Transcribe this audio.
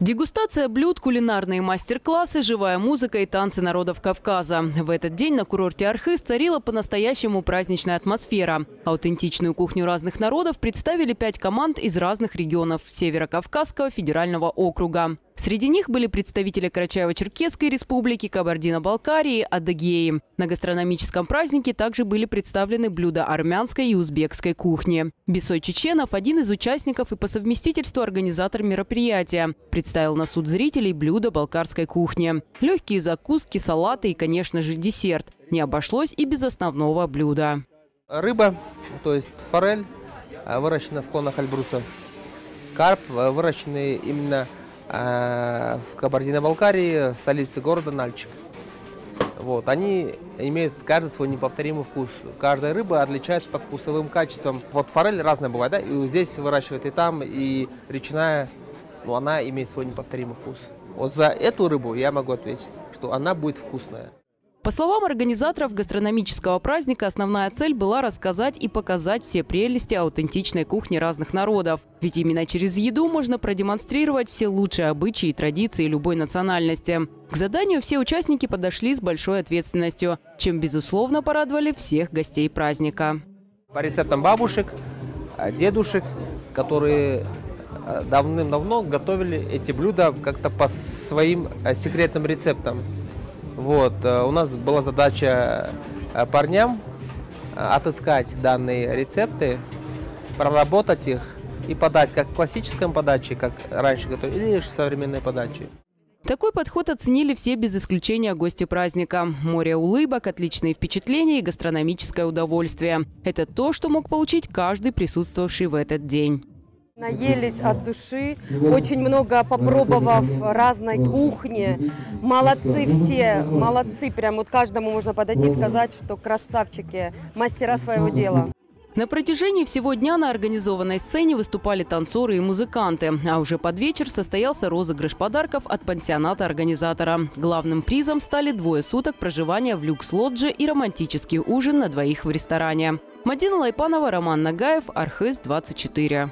Дегустация блюд, кулинарные мастер-классы, живая музыка и танцы народов Кавказа. В этот день на курорте Архыз царила по-настоящему праздничная атмосфера. Аутентичную кухню разных народов представили пять команд из разных регионов Северо-Кавказского федерального округа. Среди них были представители Карачаево-Черкесской республики, Кабардино-Балкарии, Адыгеи. На гастрономическом празднике также были представлены блюда армянской и узбекской кухни. Бесой Чеченов – один из участников и по совместительству организатор мероприятия. Представил на суд зрителей блюда балкарской кухни. Легкие закуски, салаты и, конечно же, десерт. Не обошлось и без основного блюда. Рыба, то есть форель, выращена на склонах Альбруса. Карп, выращенный именно Э, в Кабардино-Балкарии, в столице города Нальчик. Вот, они имеют каждый свой неповторимый вкус. Каждая рыба отличается по вкусовым качествам. Вот форель разная бывает, да, и здесь выращивают и там, и речная, но она имеет свой неповторимый вкус. Вот за эту рыбу я могу ответить, что она будет вкусная. По словам организаторов гастрономического праздника, основная цель была рассказать и показать все прелести аутентичной кухни разных народов. Ведь именно через еду можно продемонстрировать все лучшие обычаи и традиции любой национальности. К заданию все участники подошли с большой ответственностью, чем, безусловно, порадовали всех гостей праздника. По рецептам бабушек, а, дедушек, которые а, давным-давно готовили эти блюда как-то по своим а, секретным рецептам. Вот. Э, у нас была задача э, парням э, отыскать данные рецепты, проработать их и подать как в классическом подаче, как раньше готовили, или в современной подаче. Такой подход оценили все без исключения гости праздника. Море улыбок, отличные впечатления и гастрономическое удовольствие. Это то, что мог получить каждый присутствовавший в этот день. Наелись от души, очень много попробовав разной кухни. Молодцы все, молодцы. Прям вот каждому можно подойти и сказать, что красавчики, мастера своего дела. На протяжении всего дня на организованной сцене выступали танцоры и музыканты. А уже под вечер состоялся розыгрыш подарков от пансионата организатора. Главным призом стали двое суток проживания в люкс-лодже и романтический ужин на двоих в ресторане. Мадина Лайпанова, Роман Нагаев, Архыз, 24.